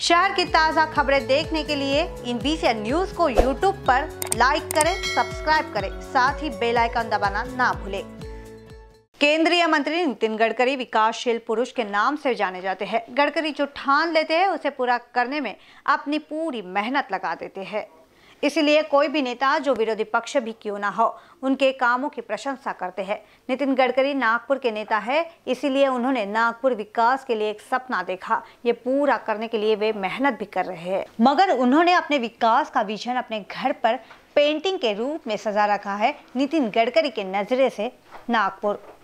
शहर की ताज़ा खबरें देखने के लिए इन बीसी न्यूज़ को यूट्यूब पर लाइक करें सब्सक्राइब करें, साथ ही बेल आइकन दबाना ना भूलें। केंद्रीय मंत्री नितिन गडकरी विकासशील पुरुष के नाम से जाने जाते हैं। गडकरी जो ठान लेते हैं, उसे पूरा करने में अपनी पूरी मेहनत लगा देते हैं। इसलिए कोई भी नेता जो विरोधी पक्ष भी क्यों ना हो, उनके कामों की प्रशंसा करते हैं। नितिन गडकरी नागपुर के नेता है, इसीलिए उन्होंने नागपुर विकास के लिए एक सपना देखा। ये पूरा करने के लिए वे मेहनत भी कर रहे हैं। मगर उन्होंने अपने विकास का विजन अपने घर पर पेंटिंग के रूप में सजा रखा है, नितिन गडकरी के नजरे से नागपुर।